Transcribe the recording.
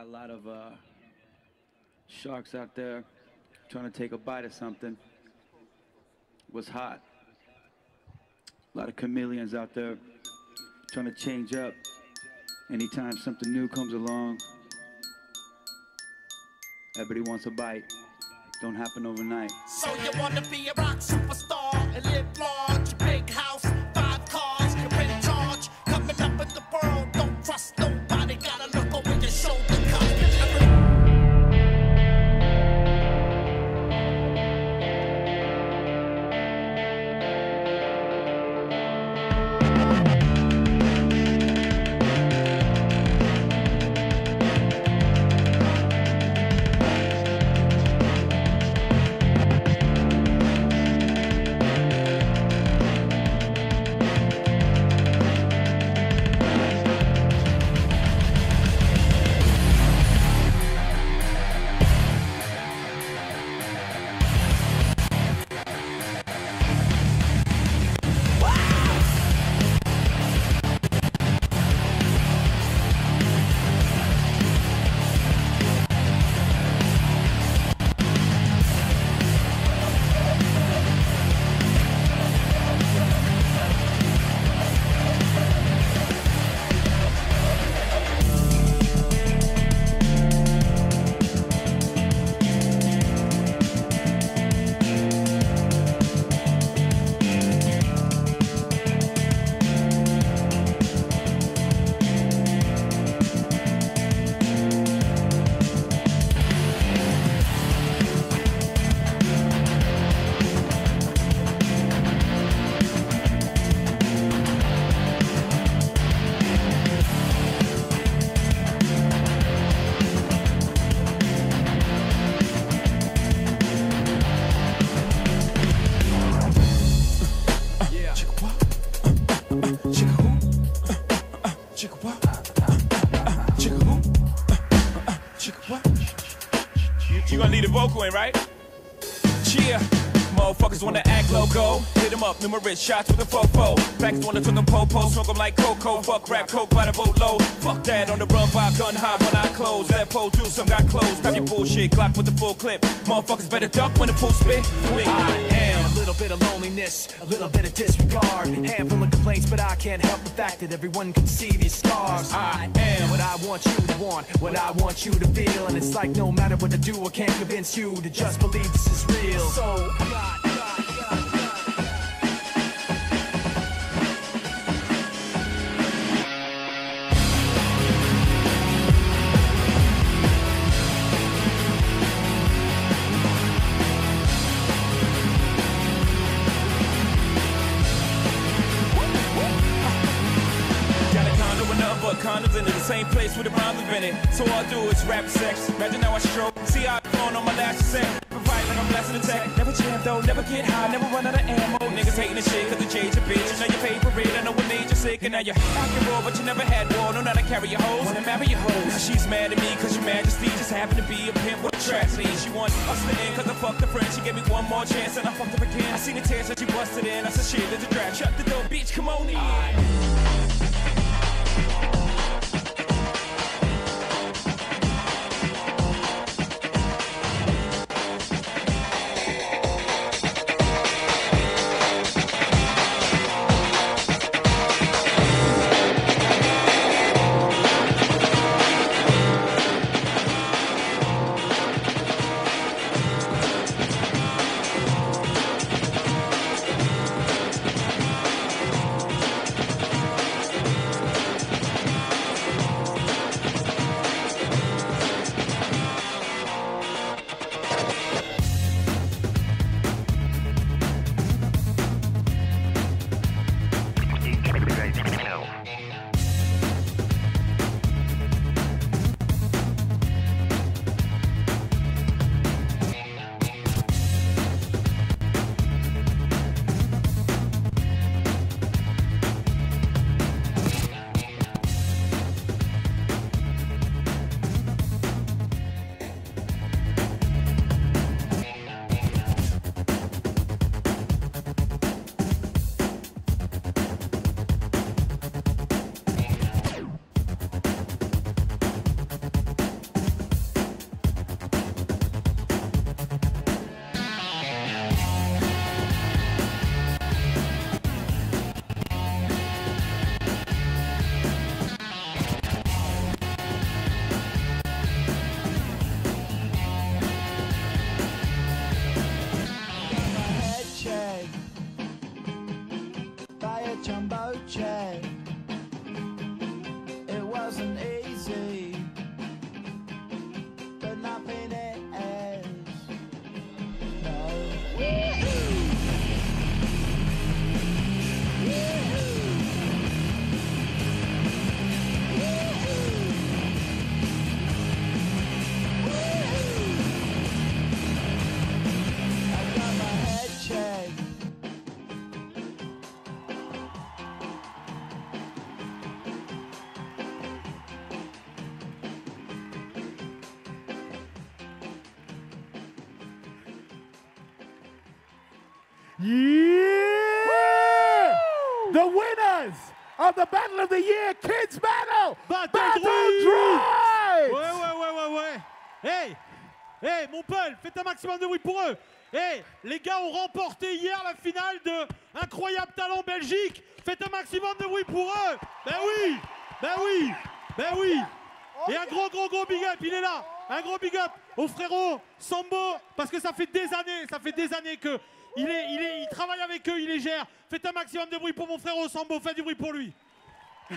A lot of uh, sharks out there trying to take a bite of something. Was hot. A lot of chameleons out there trying to change up anytime something new comes along. Everybody wants a bite. Don't happen overnight. So you wanna be a rock superstar and live large, You gonna leave the vocal in, right? Cheer. Motherfuckers wanna act loco. Hit 'em up, numerous shots with a fofo. Backs wanna turn them popo, smoke 'em like cocoa. Fuck rap, coke by the boatload. Fuck that, on the run by gun high when I close. That pole do some got closed. Grab your bullshit, clock with the full clip. Motherfuckers better duck when the full spit. I am. A little bit of loneliness, a little bit of disregard. Handful of complaints, but I can't help the fact that everyone can see these scars. I am. what I want you want, what I want you to feel. And it's like no matter what I do, I can't convince you to just believe this is real. So, and nothing but condoms into the same place with a rhyme invented. So all I do is rap sex. Imagine how I stroke. See how I'm on my last set. Provide like I'm blasting attack. Never jam though, never get high, never run out of ammo. Niggas hating the shit cause the change a bitch. And now your favorite, I know what made you sick. And now you're acting raw, but you never had war. No, how to carry your hoes and marry your hoes. Now she's mad at me cause your majesty just happened to be a pimp with a tragedy. She wants us to end cause I fucked her friend. She gave me one more chance and I fucked her again. I seen the tears that she busted in. I said shit, there's a drag. Shut the door, bitch, come on in. Yeah! The winners of the Battle of the Year Kids Battle! Battle Battle Ouais, Droids! ouais, ouais, ouais, ouais. Hey, hey, mon Paul, faites un maximum de bruit pour eux. Hey, les gars ont remporté hier la finale de Incroyable Talent Belgique. Faites un maximum de bruit pour eux. Ben oui, ben oui, ben oui. Et un gros, gros, gros big up, il est là. Un gros big up au frérot Sambo, parce que ça fait des années, ça fait des années que il, est, il, est, il travaille avec eux, il les gère. Faites un maximum de bruit pour mon frérot Sambo, faites du bruit pour lui.